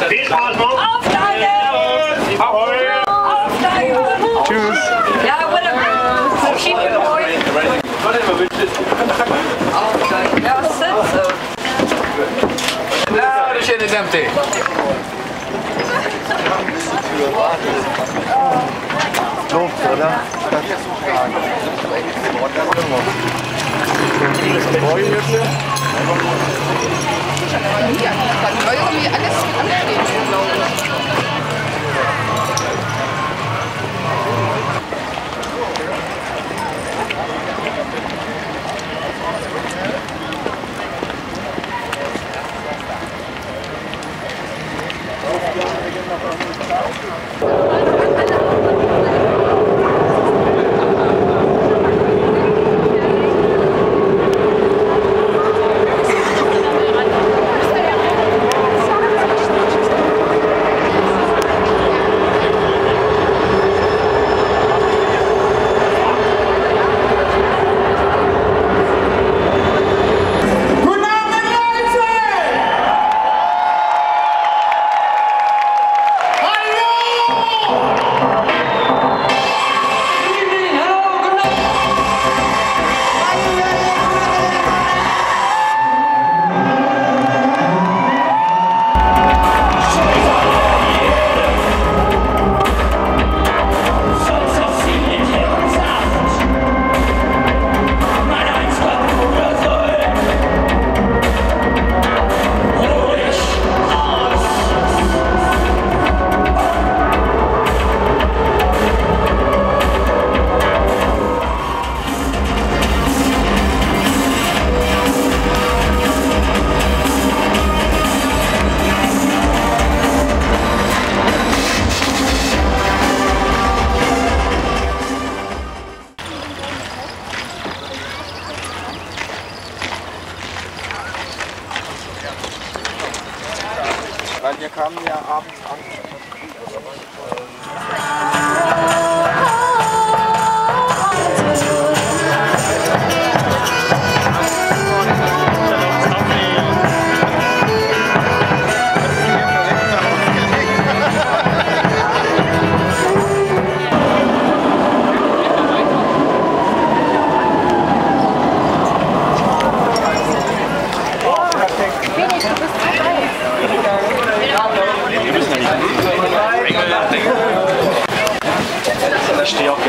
Noch! Aufsteigen! Ahoi! Aufsteigen! Tschüss. Ja, whatever. Keep it going. Aufsteigen. Ja, sitze. Ja, das ist empty. Luft, oder? Was brauche ich jetzt hier? Weil irgendwie alles anstehen, glaube ich. Kamen ja abends an. Steel.